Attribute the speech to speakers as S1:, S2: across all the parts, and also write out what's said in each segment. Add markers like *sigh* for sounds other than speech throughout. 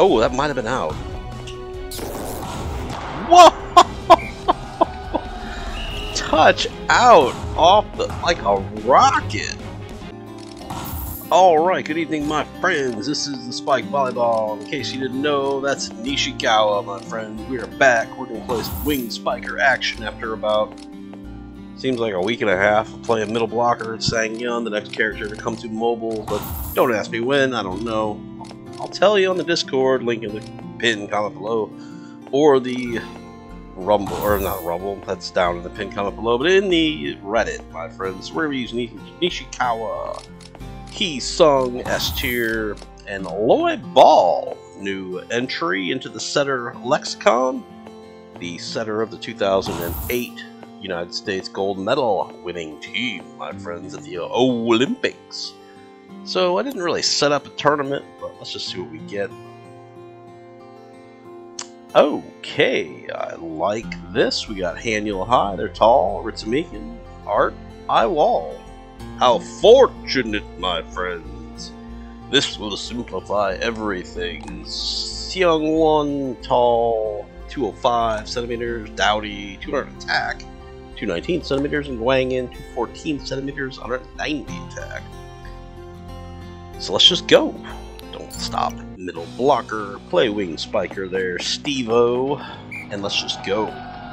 S1: Oh, that might have been out. Whoa! Touch out off the like a rocket. Alright, good evening my friends. This is the Spike Volleyball. In case you didn't know, that's Nishikawa, my friend. We are back. We're gonna play some wing spiker action after about seems like a week and a half of playing middle blocker at Sangyun, the next character to come to mobile, but don't ask me when, I don't know. I'll tell you on the Discord, link in the pin comment below, or the Rumble, or not Rumble, that's down in the pin comment below, but in the Reddit, my friends, where we use Nishikawa, Key Sung, S tier, and Lloyd Ball, new entry into the setter lexicon, the setter of the 2008 United States gold medal winning team, my friends, at the Olympics. So I didn't really set up a tournament, let's just see what we get. Okay, I like this. We got Hanuel High, they're tall, Ritsumikan, Art, I Wall. How fortunate, my friends. This will simplify everything. Young one, tall, 205 centimeters, dowdy, 200 attack, 219 centimeters, and Wang In 214 centimeters, 190 attack. So let's just go. Stop. Middle blocker, play wing spiker there, Stevo, and let's just go.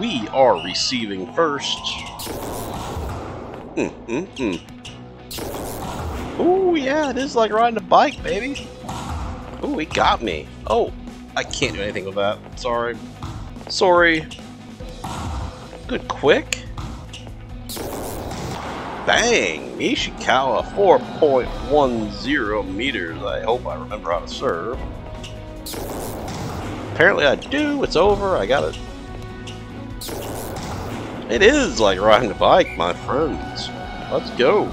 S1: We are receiving first. Mm, mm, mm. Ooh, yeah, it is like riding a bike, baby. Ooh, he got me. Oh, I can't do anything with that. Sorry. Sorry. Good quick. Bang! Nishikawa 4.10 meters. I hope I remember how to serve. Apparently I do. It's over. I got it. It is like riding a bike, my friends. Let's go.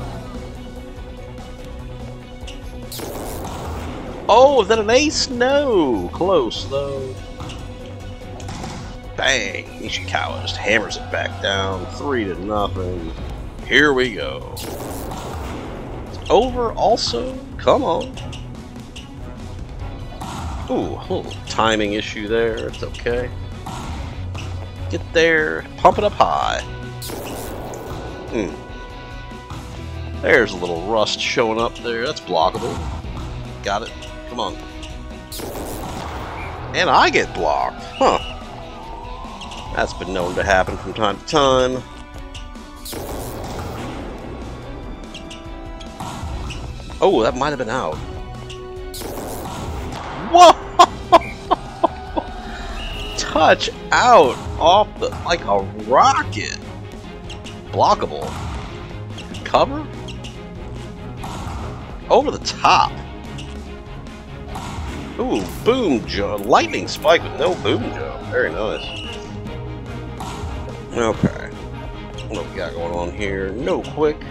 S1: Oh, is that an ace? No. Close, though. Bang! Nishikawa just hammers it back down. Three to nothing. Here we go. It's over also? Come on. Ooh, a little timing issue there. It's okay. Get there. Pump it up high. Hmm. There's a little rust showing up there. That's blockable. Got it. Come on. And I get blocked. Huh. That's been known to happen from time to time. Oh, that might have been out. Whoa! *laughs* Touch out off the like a rocket. Blockable. Cover? Over the top. Ooh, boom jump. Lightning spike with no boom jump. Very nice. Okay. What we got going on here? No quick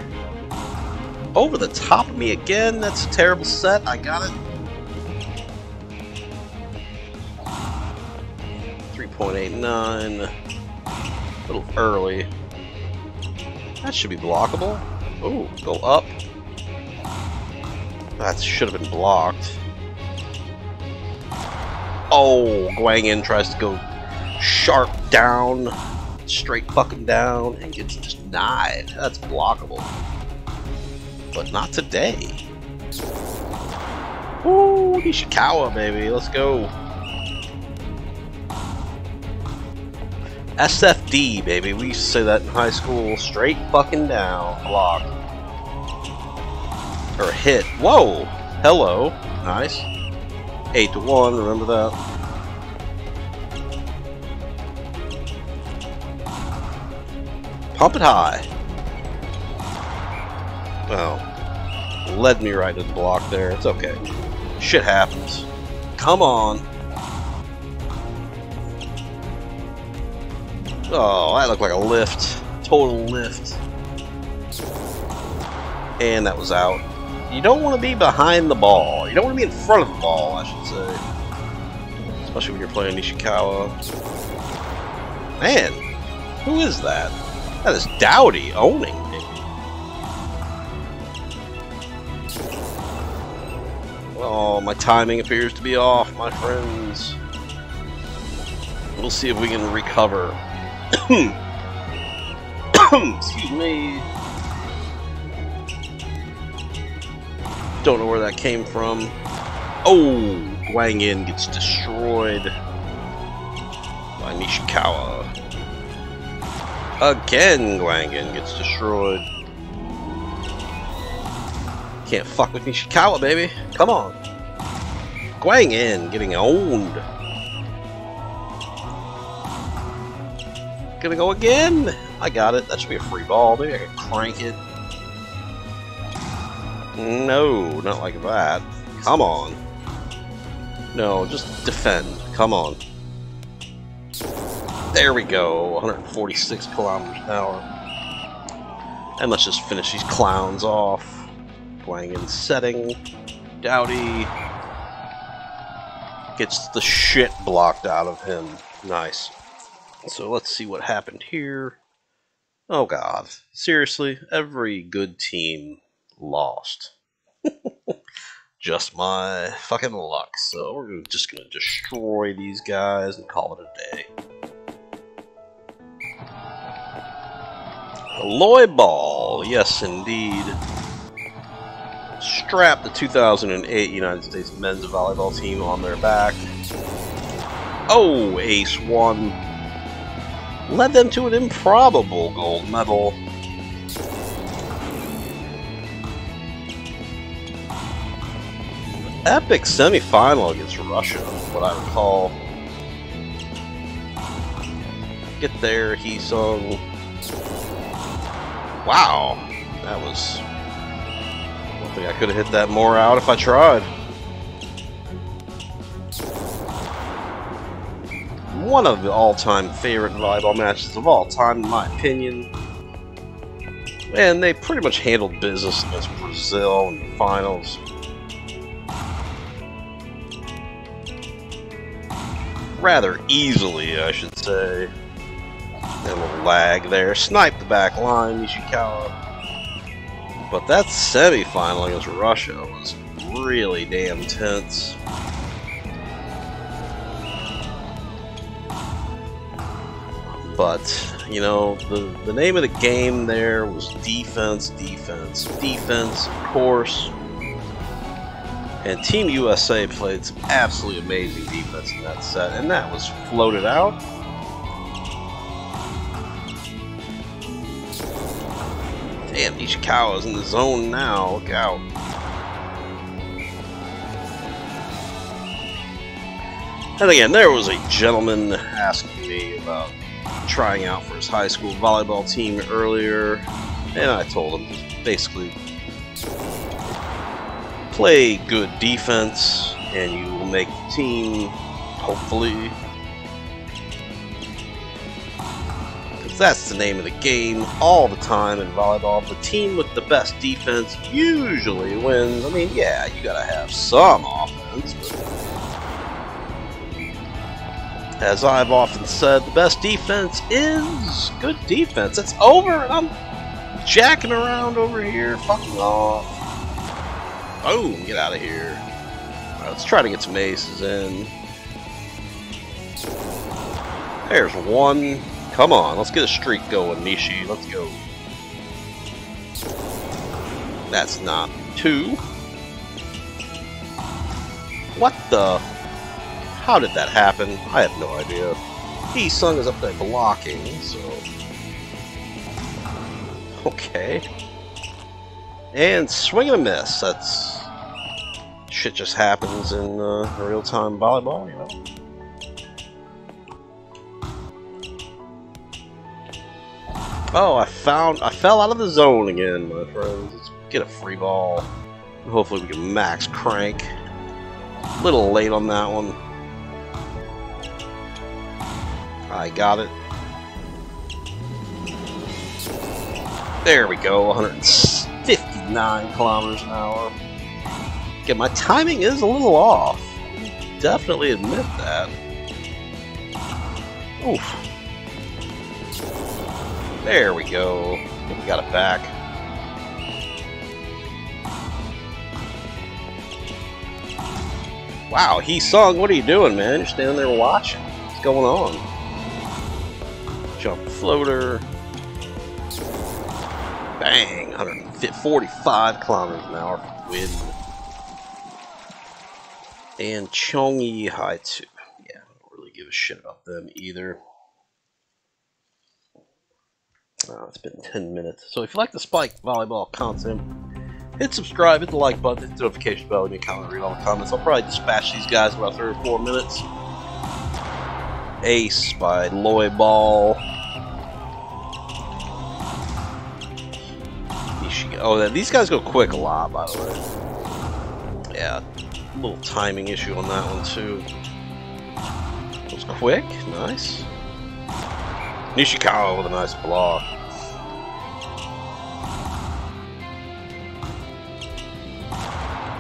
S1: over the top of me again. That's a terrible set. I got it. 3.89. A little early. That should be blockable. Oh, go up. That should have been blocked. Oh, Guang In tries to go sharp down, straight fucking down, and gets denied. That's blockable but not today. Ooh, Nishikawa, baby. Let's go. SFD, baby. We used to say that in high school. Straight fucking down. Block. Or hit. Whoa! Hello. Nice. 8 to 1, remember that. Pump it high. Well, led me right to the block there. It's okay. Shit happens. Come on. Oh, that looked like a lift. Total lift. And that was out. You don't want to be behind the ball. You don't want to be in front of the ball, I should say. Especially when you're playing Nishikawa. Man, who is that? That is Dowdy owning. Oh, my timing appears to be off, my friends. We'll see if we can recover. *coughs* Excuse me. Don't know where that came from. Oh, Guan Yin gets destroyed by Nishikawa. Again, Guan Yin gets destroyed. Can't fuck with me. Nishikawa, baby. Come on. Guan Yin getting owned. Gonna go again. I got it. That should be a free ball. Maybe I can crank it. No, not like that. Come on. No, just defend. Come on. There we go. 146 kilometers an hour. And let's just finish these clowns off. Playing in setting. Dowdy gets the shit blocked out of him. Nice. So let's see what happened here. Oh god. Seriously, every good team lost. *laughs* just my fucking luck. So we're just gonna destroy these guys and call it a day. Lloyd Ball, yes indeed. Strap the 2008 United States men's volleyball team on their back. Oh, Ace won. Led them to an improbable gold medal. Epic semifinal against Russia, what I recall. Get there, he sung. Wow, that was. I think I could have hit that more out if I tried. One of the all-time favorite volleyball matches of all time, in my opinion. And they pretty much handled business against Brazil in the finals. Rather easily, I should say. A little lag there. Snipe the back line, Nishikawa. But that semi-final against Russia was really damn tense. But, you know, the, the name of the game there was defense, defense, defense, of course. And Team USA played some absolutely amazing defense in that set, and that was floated out. Damn, Nishikawa's in the zone now. Look out. And again, there was a gentleman asking me about trying out for his high school volleyball team earlier, and I told him basically play good defense, and you will make the team, hopefully. That's the name of the game all the time in volleyball. The team with the best defense usually wins. I mean, yeah, you gotta have some offense, as I've often said, the best defense is good defense. It's over, and I'm jacking around over here, fucking off. Boom, get out of here. Right, let's try to get some aces in. There's one. Come on, let's get a streak going, Nishi. Let's go. That's not two. What the? How did that happen? I have no idea. He Sung is up there blocking, so... Okay. And swing and a miss. That's... Shit just happens in uh, real-time volleyball, you know? Oh, I found... I fell out of the zone again, my friends. Let's get a free ball. Hopefully we can max crank. A little late on that one. I got it. There we go, 159 kilometers an hour. Okay, my timing is a little off. Definitely admit that. Oof. There we go. we got it back. Wow, he sung. What are you doing, man? You're standing there watching. What's going on? Jump floater. Bang! 145 kilometers an hour for wind. And Chongi Haitu. Yeah, I don't really give a shit about them either. Oh, it's been 10 minutes. So if you like the Spike Volleyball content, hit subscribe, hit the like button, hit the notification bell, and you comment, read all the comments. I'll probably dispatch these guys in about three or four minutes. Ace by Lloyd Ball. Oh, these guys go quick a lot, by the way. Yeah, a little timing issue on that one, too. It was quick, nice. Nishikawa with a nice block.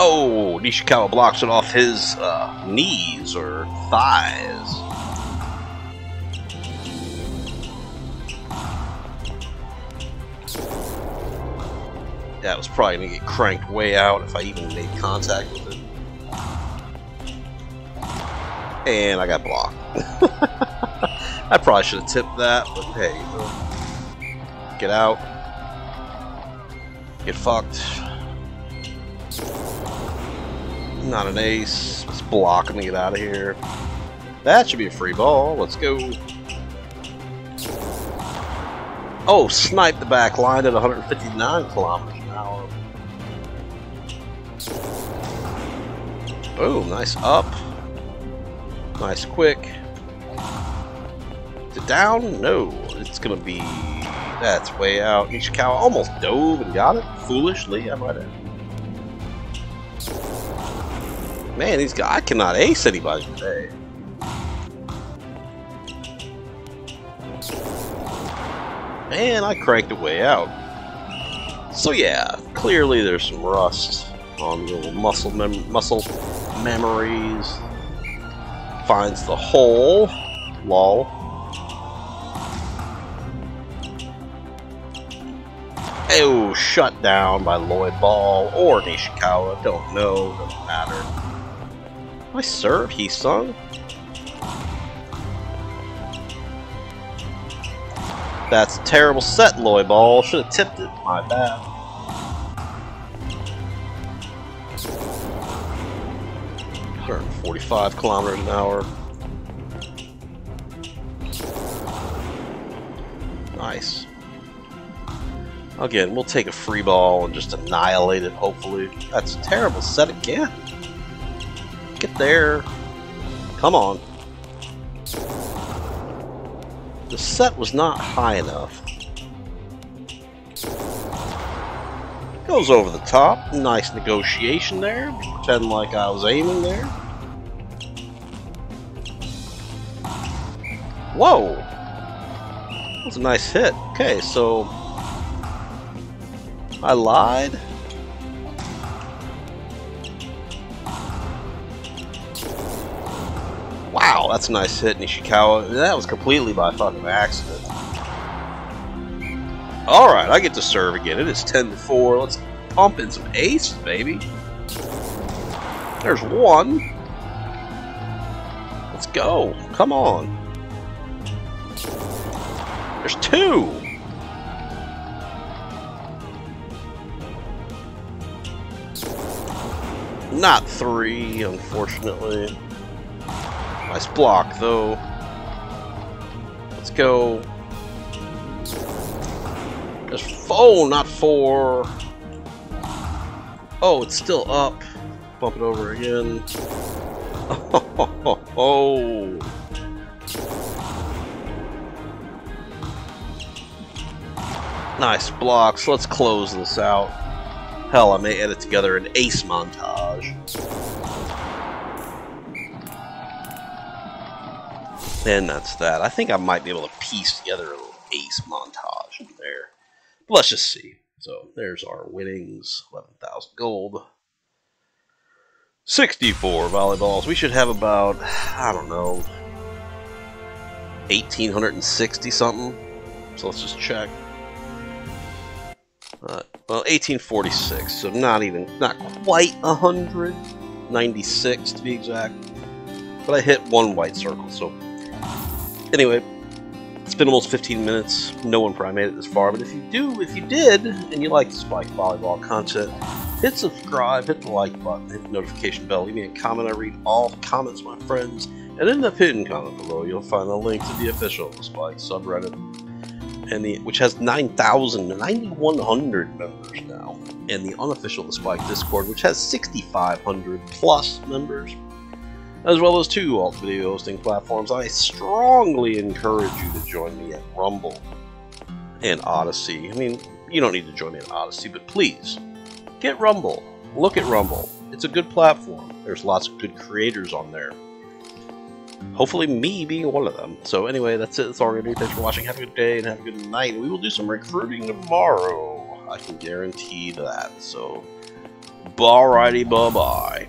S1: Oh, Nishikawa blocks it off his uh, knees or thighs. That was probably going to get cranked way out if I even made contact with it. And I got blocked. *laughs* I probably should have tipped that, but hey, get out. Get fucked. Not an ace. Let's block him to get out of here. That should be a free ball. Let's go. Oh, snipe the back line at 159 kilometers an hour. Boom, nice up. Nice quick. Down? No. It's gonna be... That's way out. Nishikawa almost dove and got it. Foolishly, I might add. Man, these guys, I cannot ace anybody today. And I cranked it way out. So yeah, clearly there's some rust on the little muscle mem muscle memories. Finds the hole. Lol. Shut down by Lloyd Ball or Nishikawa. Don't know. Doesn't matter. I serve, he sung. That's a terrible set, Lloyd Ball. Should have tipped it. My bad. Hundred forty-five kilometers an hour. Again, we'll take a free ball and just annihilate it, hopefully. That's a terrible set again. Get there. Come on. The set was not high enough. Goes over the top. Nice negotiation there. Pretend like I was aiming there. Whoa! That was a nice hit. Okay, so... I lied? Wow, that's a nice hit, Nishikawa. That was completely by fucking accident. Alright, I get to serve again. It is 10 to 4. Let's pump in some aces, baby. There's one. Let's go. Come on. There's two. Not three, unfortunately. Nice block, though. Let's go. There's four, oh, not four. Oh, it's still up. Bump it over again. Oh, *laughs* oh, Nice blocks. Let's close this out. Hell, I may edit together an ace montage. And that's that. I think I might be able to piece together a little ace montage in there. But let's just see. So there's our winnings 11,000 gold. 64 volleyballs. We should have about, I don't know, 1,860 something. So let's just check. Uh, well, 1846, so not even, not quite a hundred. 96 to be exact. But I hit one white circle, so... Anyway, it's been almost 15 minutes. No one probably made it this far, but if you do, if you did, and you like the Spike Volleyball content, hit subscribe, hit the like button, hit the notification bell, leave me a comment. I read all comments, my friends. And in the pinned comment below, you'll find a link to the official Spike subreddit, and the which has 9,000, 9,100 members now, and the unofficial Spike Discord, which has 6,500 plus members as well as two alt video hosting platforms. I strongly encourage you to join me at Rumble and Odysee. I mean, you don't need to join me at Odysee, but please get Rumble. Look at Rumble. It's a good platform. There's lots of good creators on there. Hopefully, me being one of them. So, anyway, that's it. That's all we're going to do. Thanks for watching. Have a good day and have a good night. We will do some recruiting tomorrow. I can guarantee that. So, alrighty, bye bye.